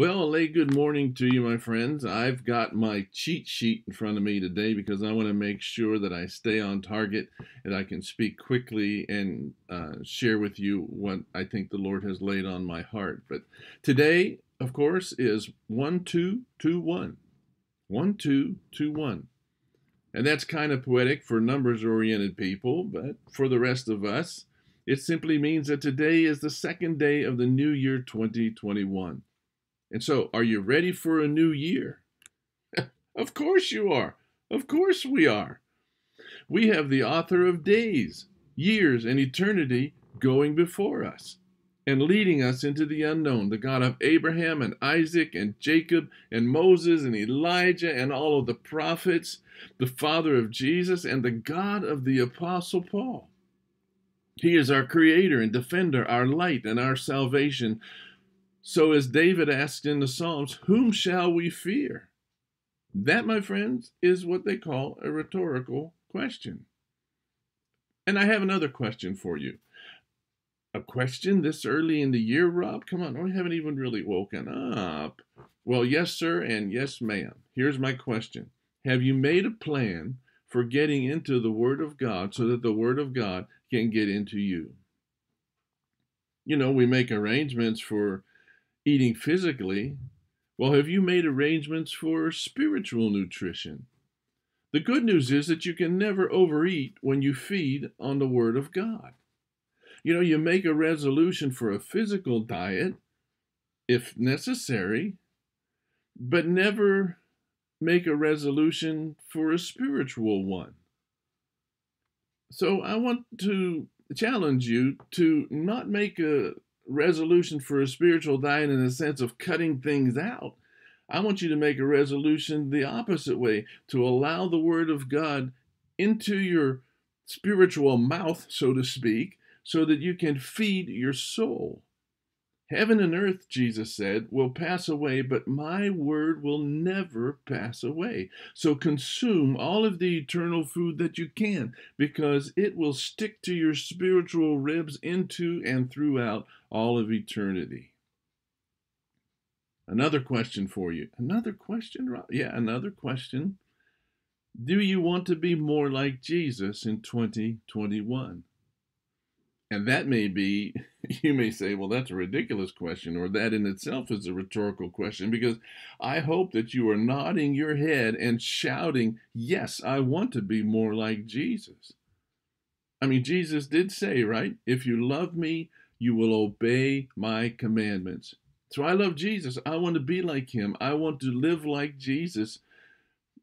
Well, a good morning to you, my friends. I've got my cheat sheet in front of me today because I want to make sure that I stay on target and I can speak quickly and uh, share with you what I think the Lord has laid on my heart. But today, of course, is 1221. 1221. And that's kind of poetic for numbers oriented people, but for the rest of us, it simply means that today is the second day of the new year 2021. And so, are you ready for a new year? of course you are. Of course we are. We have the author of days, years, and eternity going before us and leading us into the unknown, the God of Abraham and Isaac and Jacob and Moses and Elijah and all of the prophets, the Father of Jesus, and the God of the Apostle Paul. He is our creator and defender, our light and our salvation, so, as David asked in the Psalms, whom shall we fear? That, my friends, is what they call a rhetorical question. And I have another question for you. A question this early in the year, Rob? Come on, we haven't even really woken up. Well, yes, sir, and yes, ma'am. Here's my question Have you made a plan for getting into the Word of God so that the Word of God can get into you? You know, we make arrangements for eating physically, well, have you made arrangements for spiritual nutrition? The good news is that you can never overeat when you feed on the Word of God. You know, you make a resolution for a physical diet if necessary, but never make a resolution for a spiritual one. So I want to challenge you to not make a resolution for a spiritual diet in the sense of cutting things out. I want you to make a resolution the opposite way to allow the Word of God into your spiritual mouth, so to speak, so that you can feed your soul. Heaven and earth, Jesus said, will pass away, but my word will never pass away. So consume all of the eternal food that you can, because it will stick to your spiritual ribs into and throughout all of eternity. Another question for you. Another question? Yeah, another question. Do you want to be more like Jesus in 2021? And that may be, you may say, well, that's a ridiculous question, or that in itself is a rhetorical question, because I hope that you are nodding your head and shouting, Yes, I want to be more like Jesus. I mean, Jesus did say, right? If you love me, you will obey my commandments. So I love Jesus. I want to be like him. I want to live like Jesus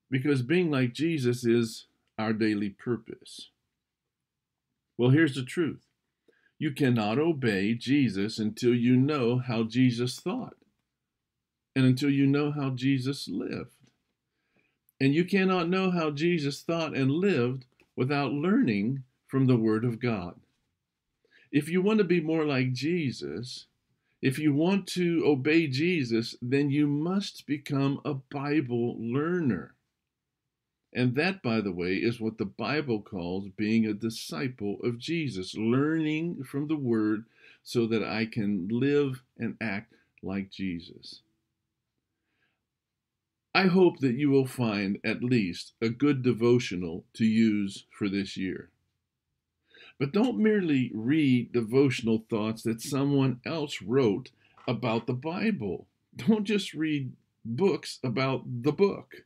because being like Jesus is our daily purpose. Well, here's the truth you cannot obey Jesus until you know how Jesus thought and until you know how Jesus lived. And you cannot know how Jesus thought and lived without learning from the Word of God. If you want to be more like Jesus, if you want to obey Jesus, then you must become a Bible learner. And that, by the way, is what the Bible calls being a disciple of Jesus, learning from the Word so that I can live and act like Jesus. I hope that you will find at least a good devotional to use for this year. But don't merely read devotional thoughts that someone else wrote about the Bible. Don't just read books about the book.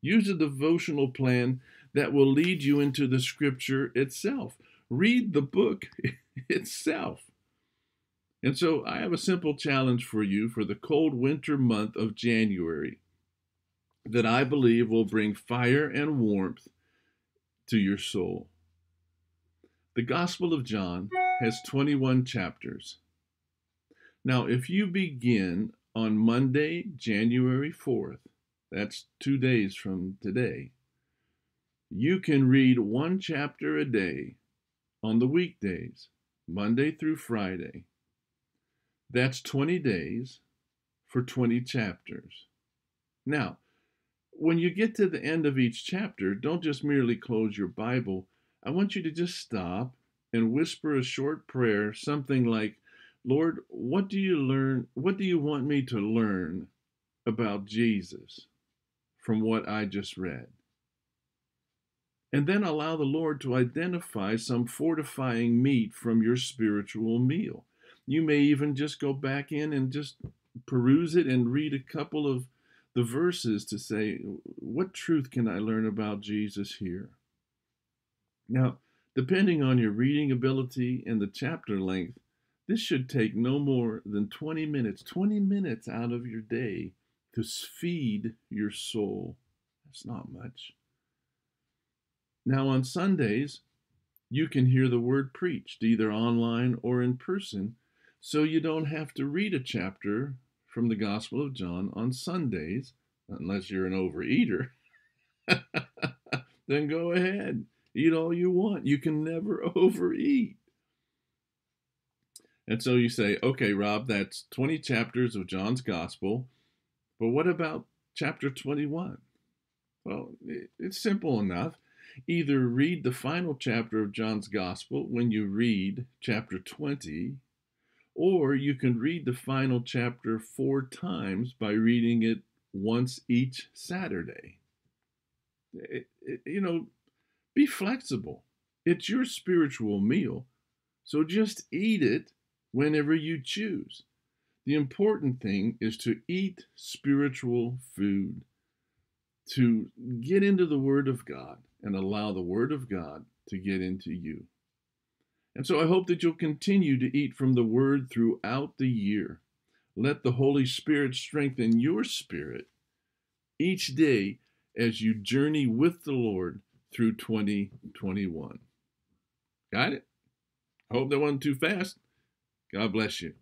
Use a devotional plan that will lead you into the scripture itself. Read the book itself. And so I have a simple challenge for you for the cold winter month of January that I believe will bring fire and warmth to your soul. The Gospel of John has 21 chapters. Now, if you begin on Monday, January 4th, that's two days from today. You can read one chapter a day on the weekdays, Monday through Friday. That's 20 days for 20 chapters. Now, when you get to the end of each chapter, don't just merely close your Bible. I want you to just stop and whisper a short prayer, something like, Lord, what do you learn? What do you want me to learn about Jesus from what I just read? And then allow the Lord to identify some fortifying meat from your spiritual meal. You may even just go back in and just peruse it and read a couple of the verses to say, what truth can I learn about Jesus here? Now, depending on your reading ability and the chapter length, this should take no more than 20 minutes, 20 minutes out of your day to feed your soul. That's not much. Now, on Sundays, you can hear the word preached either online or in person, so you don't have to read a chapter from the Gospel of John on Sundays, unless you're an overeater. then go ahead, eat all you want. You can never overeat. And so you say, okay, Rob, that's 20 chapters of John's Gospel, but what about chapter 21? Well, it's simple enough. Either read the final chapter of John's Gospel when you read chapter 20, or you can read the final chapter four times by reading it once each Saturday. It, it, you know, be flexible. It's your spiritual meal, so just eat it whenever you choose. The important thing is to eat spiritual food, to get into the Word of God and allow the Word of God to get into you. And so I hope that you'll continue to eat from the Word throughout the year. Let the Holy Spirit strengthen your spirit each day as you journey with the Lord through 2021. Got it? Hope that wasn't too fast. God bless you.